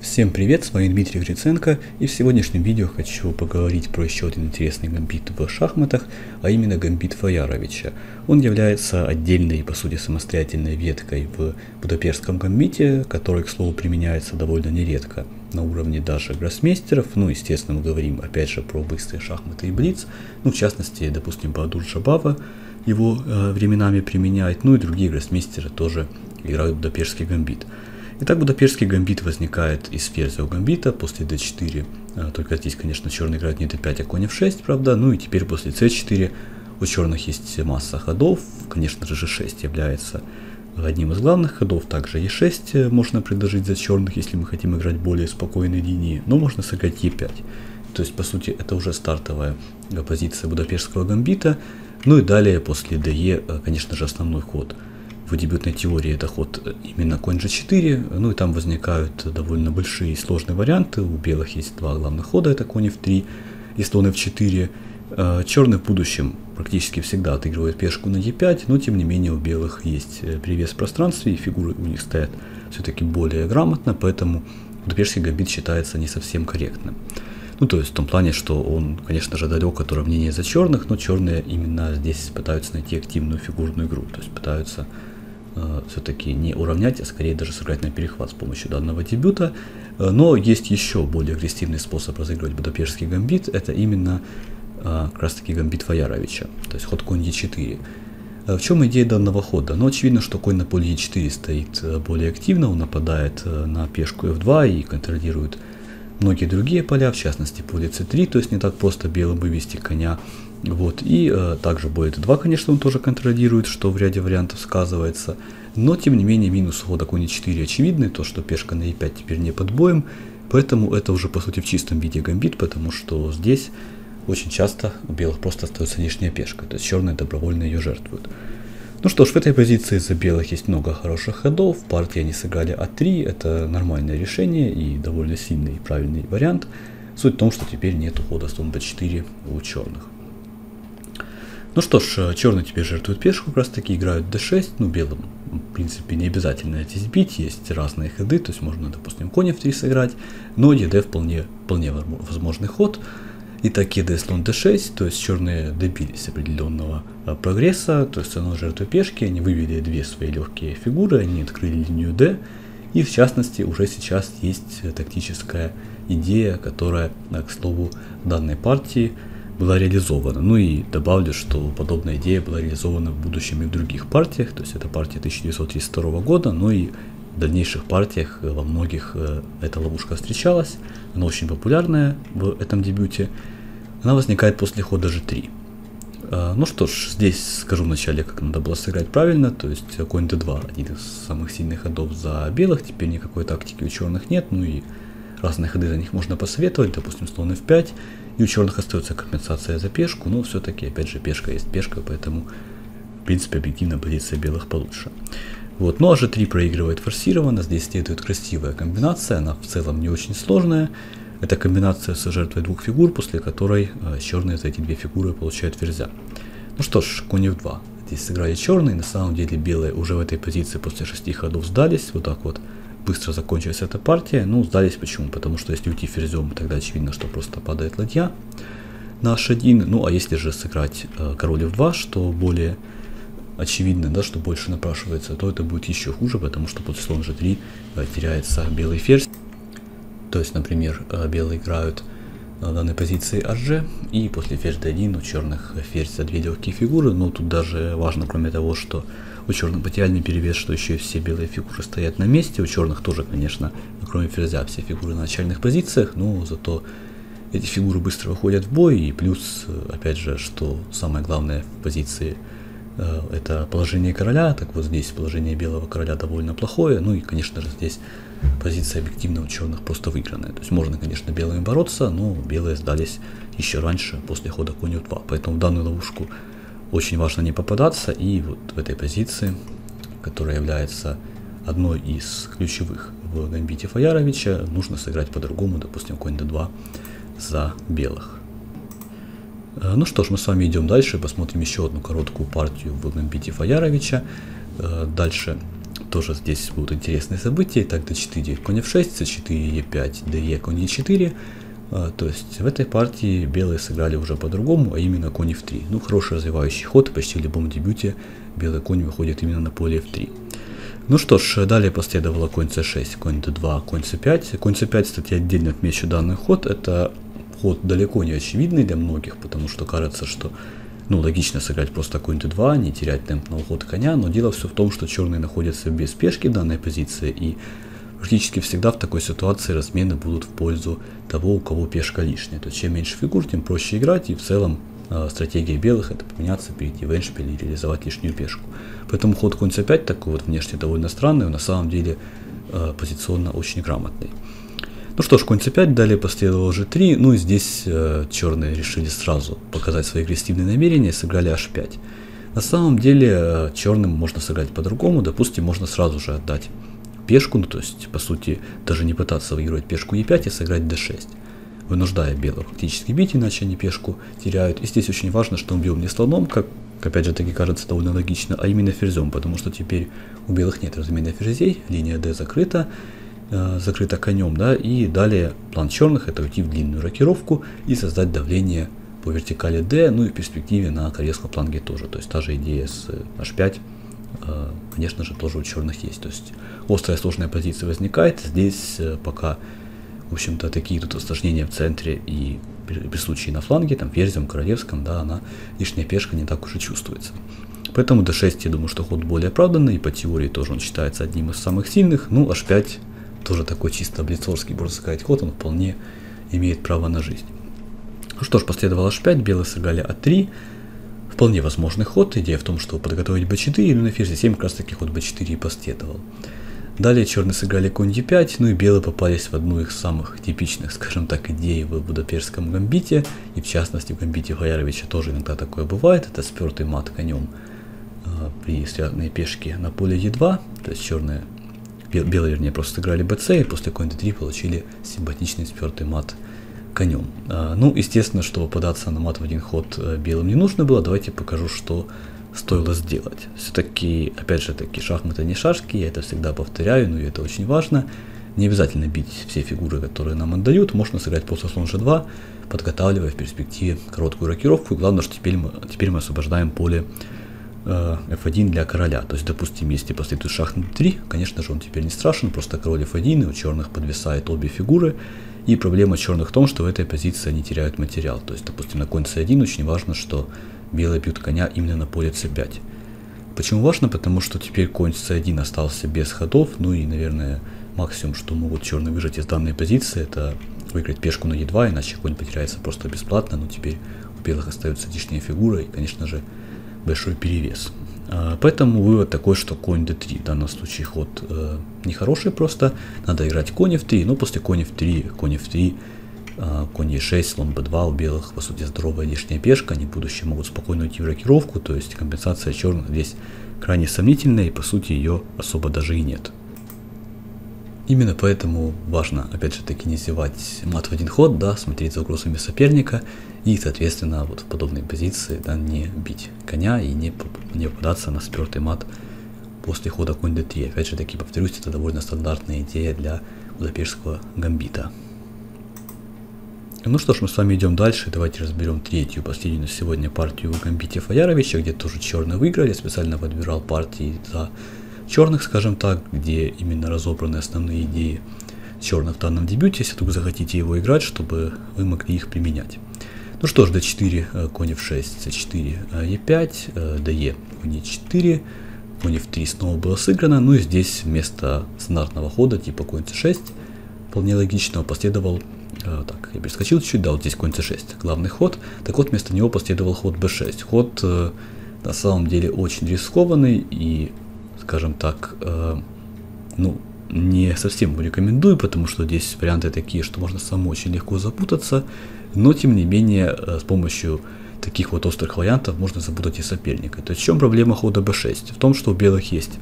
Всем привет, с вами Дмитрий Гриценко и в сегодняшнем видео хочу поговорить про еще один интересный гамбит в шахматах, а именно гамбит Фаяровича. Он является отдельной, по сути, самостоятельной веткой в будапештском гамбите, который, к слову, применяется довольно нередко на уровне даже гроссмейстеров. Ну, естественно, мы говорим опять же про быстрые шахматы и блиц. Ну, в частности, допустим, Бадур Джабава его э, временами применяет, ну и другие гроссмейстеры тоже играют будапештский гамбит. Итак, Будапештский гамбит возникает из ферзя у гамбита после d4. А, только здесь, конечно, черный играет не d5, а конь f6, правда. Ну и теперь после c4 у черных есть масса ходов. Конечно же, g6 является одним из главных ходов. Также e6 можно предложить за черных, если мы хотим играть более спокойной линии. Но можно сыграть e5. То есть, по сути, это уже стартовая позиция будапештского гамбита. Ну и далее, после de, конечно же, основной ход – в дебютной теории это ход именно конь g4, ну и там возникают довольно большие и сложные варианты. У белых есть два главных хода, это конь f3 и слон f4. А, Черный в будущем практически всегда отыгрывает пешку на e5, но тем не менее у белых есть э, привес в пространстве, и фигуры у них стоят все-таки более грамотно, поэтому будапештский гамбит считается не совсем корректным. Ну, то есть в том плане, что он, конечно же, далек от уравнения за черных, но черные именно здесь пытаются найти активную фигурную игру, то есть пытаются Э, все-таки не уравнять, а скорее даже сыграть на перехват с помощью данного дебюта. Э, но есть еще более агрессивный способ разыгрывать будапештский гамбит, это именно э, как раз таки гамбит Фаяровича, то есть ход конь e4. В чем идея данного хода? Ну, очевидно, что конь на поле e4 стоит более активно, он нападает на пешку f2 и контролирует многие другие поля, в частности поле c3, то есть не так просто белым вывести коня вот, и э, также будет 2, конечно, он тоже контролирует, что в ряде вариантов сказывается. Но, тем не менее, минус хода коня 4 очевидный, то, что пешка на e5 теперь не под боем. Поэтому это уже, по сути, в чистом виде гамбит, потому что здесь очень часто у белых просто остается лишняя пешка. То есть черные добровольно ее жертвуют. Ну что ж, в этой позиции за белых есть много хороших ходов. Партии они сыграли А3, это нормальное решение и довольно сильный и правильный вариант. Суть в том, что теперь нет ухода слон b4 у черных. Ну что ж, э, черный теперь жертвует пешку, как раз таки играют d6, ну белым в принципе не обязательно здесь бить, есть разные ходы, то есть можно, допустим, конь f3 сыграть, но ед вполне, вполне возможный ход. Итак, ед слон d6, то есть черные добились определенного э, прогресса, то есть оно жертвы пешки, они вывели две свои легкие фигуры, они открыли линию d, и в частности уже сейчас есть тактическая идея, которая, к слову, данной партии была реализована. Ну и добавлю, что подобная идея была реализована в будущем и в других партиях, то есть это партия 1932 года, но и в дальнейших партиях э, во многих э, эта ловушка встречалась, она очень популярная в этом дебюте, она возникает после хода g3. А, ну что ж, здесь скажу вначале, как надо было сыграть правильно, то есть конь d2, один из самых сильных ходов за белых, теперь никакой тактики у черных нет, ну и разные ходы за них можно посоветовать, допустим, слон f5, и у черных остается компенсация за пешку, но все-таки, опять же, пешка есть пешка, поэтому, в принципе, объективно позиция белых получше. Вот, ну а g3 проигрывает форсированно, здесь следует красивая комбинация, она в целом не очень сложная. Это комбинация с жертвой двух фигур, после которой э, черные за эти две фигуры получают ферзя. Ну что ж, конь f2. Здесь сыграли черные, на самом деле белые уже в этой позиции после шести ходов сдались, вот так вот быстро закончилась эта партия. Ну, сдались почему? Потому что если уйти ферзем, тогда очевидно, что просто падает ладья на h1. Ну, а если же сыграть э, король f2, что более очевидно, да, что больше напрашивается, то это будет еще хуже, потому что после слон g3 э, теряется белый ферзь. То есть, например, э, белые играют на данной позиции hg, и после ферзь d1 у черных ферзь за две легкие фигуры, но тут даже важно, кроме того, что у черных потеряльный перевес, что еще и все белые фигуры стоят на месте. У черных тоже, конечно, кроме ферзя, все фигуры на начальных позициях, но зато эти фигуры быстро выходят в бой. И плюс, опять же, что самое главное в позиции э, это положение короля. Так вот здесь положение белого короля довольно плохое. Ну и, конечно же, здесь позиция объективно у черных просто выигранная. То есть можно, конечно, белыми бороться, но белые сдались еще раньше, после хода конь 2. Поэтому в данную ловушку очень важно не попадаться, и вот в этой позиции, которая является одной из ключевых в гамбите Фаяровича, нужно сыграть по-другому, допустим, конь d2 за белых. Э, ну что ж, мы с вами идем дальше, посмотрим еще одну короткую партию в гамбите Фаяровича. Э, дальше тоже здесь будут интересные события. Так, d4, конь f6, c4, e5, de, конь e4. А, то есть в этой партии белые сыграли уже по-другому, а именно конь f3. Ну, хороший развивающий ход, почти в любом дебюте белый конь выходит именно на поле f3. Ну что ж, далее последовало конь c6, конь d2, конь c5. Конь c5, кстати, отдельно отмечу данный ход. Это ход далеко не очевидный для многих, потому что кажется, что ну, логично сыграть просто конь d2, не терять темп на уход коня, но дело все в том, что черные находятся без пешки в данной позиции, и практически всегда в такой ситуации размены будут в пользу того, у кого пешка лишняя. То есть чем меньше фигур, тем проще играть, и в целом э, стратегия белых это поменяться, перейти в эндшпиль и реализовать лишнюю пешку. Поэтому ход конь c5 такой вот внешне довольно странный, но на самом деле э, позиционно очень грамотный. Ну что ж, конь c5, далее последовало g3, ну и здесь э, черные решили сразу показать свои агрессивные намерения, сыграли h5. На самом деле э, черным можно сыграть по-другому, допустим, можно сразу же отдать пешку, ну то есть по сути даже не пытаться выигрывать пешку e5 и сыграть d6, вынуждая белых фактически бить, иначе они пешку теряют. И здесь очень важно, что он бил не слоном, как опять же таки кажется довольно логично, а именно ферзем, потому что теперь у белых нет разменных ферзей, линия d закрыта, э, закрыта конем, да, и далее план черных это уйти в длинную рокировку и создать давление по вертикали d, ну и в перспективе на корейском фланге тоже, то есть та же идея с h5, э, конечно же, тоже у черных есть, то есть острая сложная позиция возникает, здесь э, пока, в общем-то, такие тут осложнения в центре и при случае на фланге, там, ферзем, королевском, да, она лишняя пешка не так уж и чувствуется. Поэтому d6, я думаю, что ход более оправданный, и по теории тоже он считается одним из самых сильных. Ну, h5 тоже такой чисто облицовский, можно сказать, ход, он вполне имеет право на жизнь. Ну что ж, последовал h5, белые сыграли a3. Вполне возможный ход. Идея в том, что подготовить b4, или на ферзе 7 как раз таки ход b4 и последовал. Далее черные сыграли конь d5, ну и белые попались в одну из самых типичных, скажем так, идей в будапештском гамбите, и в частности в гамбите Гаяровича тоже иногда такое бывает, это спертый мат конем э, при связанной пешке на поле e2, то есть черные, белые вернее просто сыграли bc, и после конь d3 получили симпатичный спертый мат конем. Э, ну, естественно, что попадаться на мат в один ход э, белым не нужно было, давайте покажу, что стоило сделать. Все-таки, опять же таки, шахматы не шашки, я это всегда повторяю, но это очень важно. Не обязательно бить все фигуры, которые нам отдают, можно сыграть просто слон g2, подготавливая в перспективе короткую рокировку. Главное, что теперь мы, теперь мы освобождаем поле э, f1 для короля. То есть, допустим, если последует шах на 3, конечно же, он теперь не страшен, просто король f1, и у черных подвисает обе фигуры. И проблема черных в том, что в этой позиции они теряют материал. То есть, допустим, на конь c1 очень важно, что белые бьют коня именно на поле c5. Почему важно? Потому что теперь конь c1 остался без ходов, ну и, наверное, максимум, что могут черные выжать из данной позиции, это выиграть пешку на e2, иначе конь потеряется просто бесплатно, но теперь у белых остается лишняя фигура и, конечно же, большой перевес. А, поэтому вывод такой, что конь d3 в данном случае ход э, нехороший просто, надо играть конь f3, но после конь f3, конь f3 а, конь e6, слон b2 у белых, по сути, здоровая лишняя пешка, они в будущем могут спокойно уйти в рокировку, то есть компенсация черных здесь крайне сомнительная, и по сути ее особо даже и нет. Именно поэтому важно, опять же таки, не зевать мат в один ход, да, смотреть за угрозами соперника и, соответственно, вот в подобной позиции, да, не бить коня и не, не попадаться на спертый мат после хода конь d3. Опять же таки, повторюсь, это довольно стандартная идея для будапештского гамбита. Ну что ж, мы с вами идем дальше. Давайте разберем третью, последнюю на сегодня партию в Гамбите Фаяровича, где тоже черные выиграли. Специально подбирал партии за черных, скажем так, где именно разобраны основные идеи черных в данном дебюте, если только захотите его играть, чтобы вы могли их применять. Ну что ж, d4, э, конь f6, c4, e5, de, конь e4, конь f3 снова было сыграно, ну и здесь вместо стандартного хода типа конь c6, вполне логичного, последовал Э, так, я перескочил чуть, да, вот здесь конь c6, главный ход. Так вот, вместо него последовал ход b6. Ход э, на самом деле очень рискованный и, скажем так, э, ну, не совсем рекомендую, потому что здесь варианты такие, что можно самому очень легко запутаться, но тем не менее э, с помощью таких вот острых вариантов можно запутать и соперника. То есть в чем проблема хода b6? В том, что у белых есть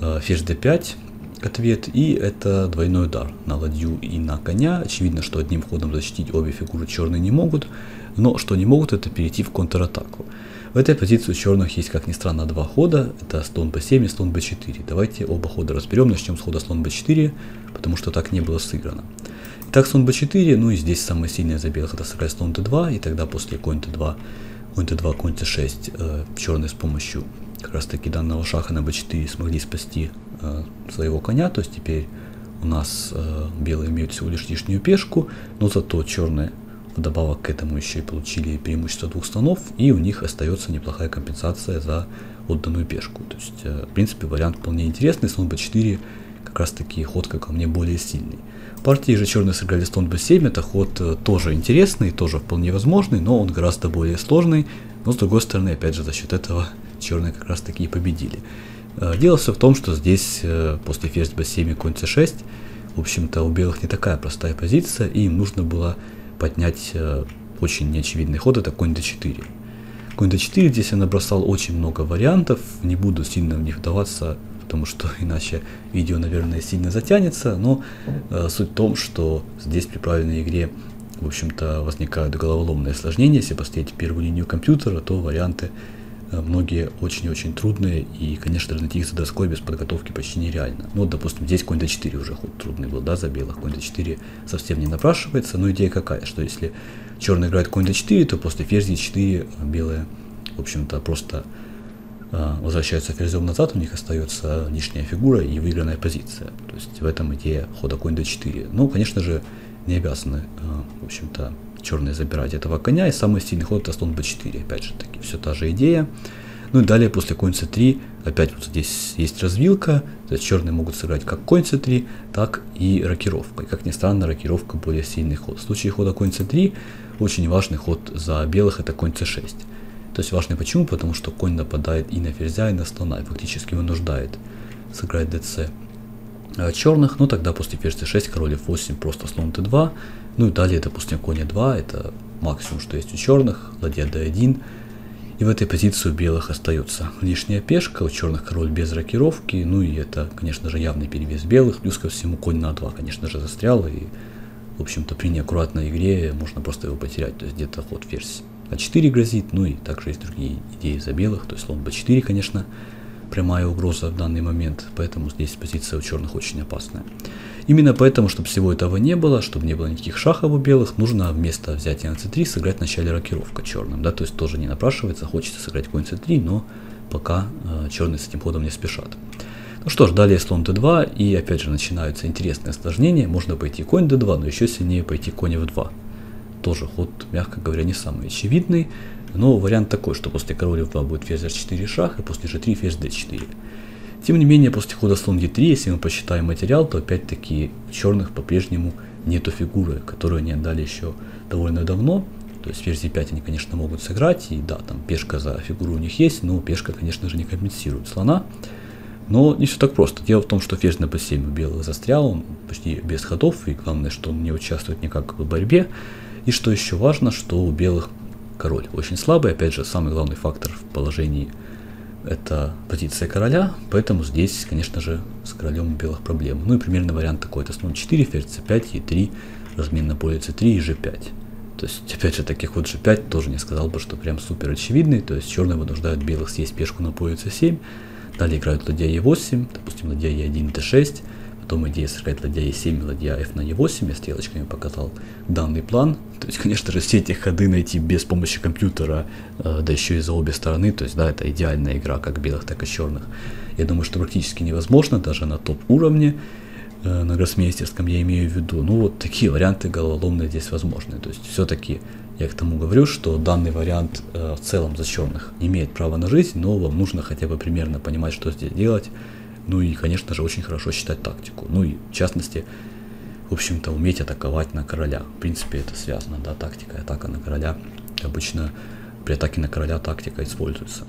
э, ферзь d5, ответ, и это двойной удар на ладью и на коня. Очевидно, что одним ходом защитить обе фигуры черные не могут, но что не могут, это перейти в контратаку. В этой позиции у черных есть, как ни странно, два хода. Это слон b7 и слон b4. Давайте оба хода разберем. Начнем с хода слон b4, потому что так не было сыграно. Итак, слон b4, ну и здесь самое сильное за белых это сыграть слон d2, и тогда после конь d2, конь d2, конь c6 э, черные с помощью как раз таки данного шаха на b4 смогли спасти э, своего коня, то есть теперь у нас э, белые имеют всего лишь лишнюю пешку, но зато черные вдобавок к этому еще и получили преимущество двух слонов, и у них остается неплохая компенсация за отданную пешку. То есть, э, в принципе, вариант вполне интересный, слон b4 как раз таки ход, как по мне, более сильный. Партии же черные сыграли слон b7, это ход э, тоже интересный, тоже вполне возможный, но он гораздо более сложный, но с другой стороны, опять же, за счет этого черные как раз таки и победили. Э, дело все в том, что здесь после ферзь b7 и конь c6, в общем-то, у белых не такая простая позиция, и им нужно было поднять э, очень неочевидный ход, это конь d4. Конь d4 здесь я набросал очень много вариантов, не буду сильно в них вдаваться, потому что иначе видео, наверное, сильно затянется, но э, суть в том, что здесь при правильной игре, в общем-то, возникают головоломные осложнения, если поставить первую линию компьютера, то варианты многие очень-очень трудные, и, конечно, найти их за доской без подготовки почти нереально. Ну, вот, допустим, здесь конь d4 уже ход трудный был, да, за белых. Конь d4 совсем не напрашивается, но идея какая, что если черный играет конь d4, то после ферзь d4 белые, в общем-то, просто э, возвращаются ферзем назад, у них остается лишняя фигура и выигранная позиция. То есть в этом идея хода конь d4. Ну, конечно же, не обязаны, э, в общем-то, черные забирать этого коня. И самый сильный ход это слон b4. Опять же таки, все та же идея. Ну и далее после конь c3 опять вот здесь есть развилка. То есть черные могут сыграть как конь c3, так и рокировка. И как ни странно, рокировка более сильный ход. В случае хода конь c3 очень важный ход за белых это конь c6. То есть важный почему? Потому что конь нападает и на ферзя, и на слона, и фактически вынуждает сыграть dc черных. Ну тогда после ферзь c6, король f8, просто слон t2. Ну и далее, допустим, конь 2, это максимум, что есть у черных, ладья d1. И в этой позиции у белых остается лишняя пешка, у черных король без рокировки, ну и это, конечно же, явный перевес белых, плюс ко всему конь на 2, конечно же, застрял, и, в общем-то, при неаккуратной игре можно просто его потерять, то есть где-то ход ферзь а4 грозит, ну и также есть другие идеи за белых, то есть слон b4, конечно, прямая угроза в данный момент, поэтому здесь позиция у черных очень опасная. Именно поэтому, чтобы всего этого не было, чтобы не было никаких шахов у белых, нужно вместо взятия на c3 сыграть вначале рокировка черным. Да, то есть тоже не напрашивается, хочется сыграть конь c3, но пока э, черные с этим ходом не спешат. Ну что ж, далее слон d2, и опять же начинаются интересные осложнения. Можно пойти конь d2, но еще сильнее пойти конь f2. Тоже ход, мягко говоря, не самый очевидный. Но вариант такой, что после короля f2 будет ферзь h4 шах, и после g3 ферзь d4. Тем не менее, после хода слон d3, если мы посчитаем материал, то опять-таки черных по-прежнему нету фигуры, которую они отдали еще довольно давно. То есть ферзь d5 они, конечно, могут сыграть, и да, там пешка за фигуру у них есть, но пешка, конечно же, не компенсирует слона. Но не все так просто. Дело в том, что ферзь на b7 у белых застрял, он почти без ходов, и главное, что он не участвует никак в борьбе. И что еще важно, что у белых король очень слабый, опять же, самый главный фактор в положении это позиция короля, поэтому здесь, конечно же, с королем белых проблем. Ну и примерно вариант такой, это слон 4, ферзь c5, e3, размен на поле c3 и g5. То есть, опять же, таких вот g5 тоже не сказал бы, что прям супер очевидный, то есть черные вынуждают белых съесть пешку на поле c7, далее играют ладья e8, допустим, ладья e1, d6, Потом идея сыграть ладья e7, ладья f на e8, я стрелочками показал данный план. То есть, конечно же, все эти ходы найти без помощи компьютера, э, да еще и за обе стороны, то есть, да, это идеальная игра как белых, так и черных. Я думаю, что практически невозможно, даже на топ уровне, э, на гроссмейстерском я имею в виду. Ну, вот такие варианты головоломные здесь возможны. То есть, все-таки я к тому говорю, что данный вариант э, в целом за черных имеет право на жизнь, но вам нужно хотя бы примерно понимать, что здесь делать, ну и, конечно же, очень хорошо считать тактику. Ну и, в частности, в общем-то, уметь атаковать на короля. В принципе, это связано, да, тактика и атака на короля. Обычно при атаке на короля тактика используется.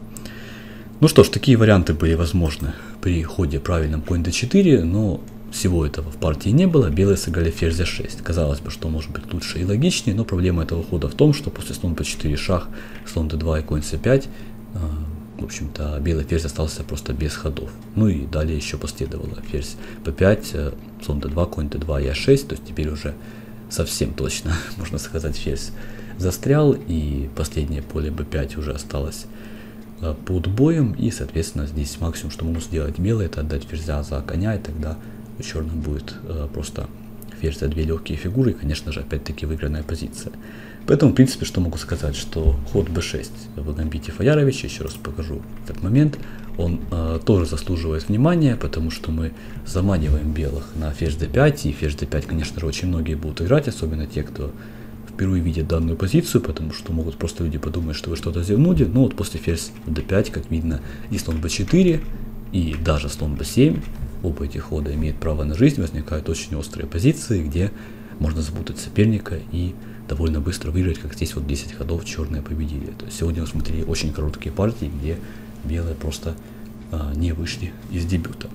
Ну что ж, такие варианты были возможны при ходе правильном конь d4, но всего этого в партии не было, белые сыграли ферзь d6. Казалось бы, что может быть лучше и логичнее, но проблема этого хода в том, что после слон b4 шах, слон d2 и конь c5 в общем-то, белый ферзь остался просто без ходов. Ну и далее еще последовало ферзь b5, э, слон d2, конь d2 и a6, то есть теперь уже совсем точно, можно сказать, ферзь застрял, и последнее поле b5 уже осталось э, под боем, и, соответственно, здесь максимум, что могу сделать белые, это отдать ферзя за коня, и тогда у черных будет э, просто ферзь за две легкие фигуры, и, конечно же, опять-таки выигранная позиция. Поэтому, в принципе, что могу сказать, что ход b6 в гамбите Фаяровича, еще раз покажу этот момент, он э, тоже заслуживает внимания, потому что мы заманиваем белых на ферзь d5, и ферзь d5, конечно же, очень многие будут играть, особенно те, кто впервые видят данную позицию, потому что могут просто люди подумать, что вы что-то зевнули, но вот после ферзь d5, как видно, и слон b4, и даже слон b7, оба этих хода имеют право на жизнь, возникают очень острые позиции, где можно запутать соперника и довольно быстро выиграть, как здесь вот 10 ходов черные победили. То есть сегодня мы смотрели очень короткие партии, где белые просто а, не вышли из дебюта.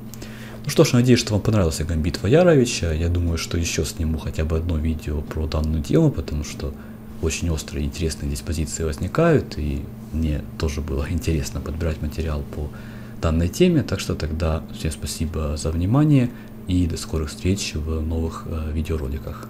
Ну что ж, надеюсь, что вам понравился гамбит Ваяровича. Я думаю, что еще сниму хотя бы одно видео про данную тему, потому что очень острые и интересные здесь позиции возникают, и мне тоже было интересно подбирать материал по данной теме. Так что тогда всем спасибо за внимание и до скорых встреч в новых э, видеороликах.